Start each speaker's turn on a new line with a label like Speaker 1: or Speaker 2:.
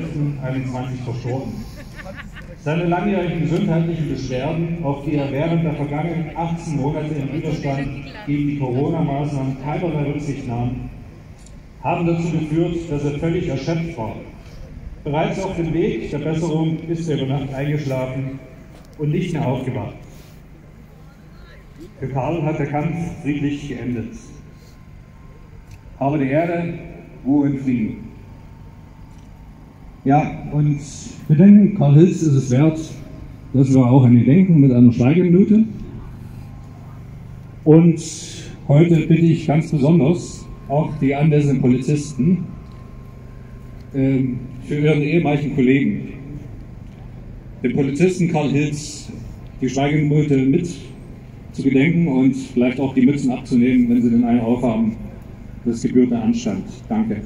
Speaker 1: 2021 verstorben. Seine langjährigen gesundheitlichen Beschwerden, auf die er während der vergangenen 18 Monate im Widerstand gegen die Corona-Maßnahmen keinerlei Rücksicht nahm, haben dazu geführt, dass er völlig erschöpft war. Bereits auf dem Weg der Besserung ist er über Nacht eingeschlafen und nicht mehr aufgewacht. Für Karl hat der Kampf friedlich geendet. Habe die Erde, Ruhe und Frieden.
Speaker 2: Ja, und wir denken, Karl Hilz ist es wert, dass wir auch an ihn denken mit einer Schweigeminute. Und heute bitte ich ganz besonders auch die anwesenden Polizisten ähm, für ihren ehemaligen Kollegen, den Polizisten Karl Hilz, die Schweigeminute mit zu gedenken und vielleicht auch die Mützen abzunehmen, wenn sie denn eine aufhaben. Das gebührt der Anstand. Danke.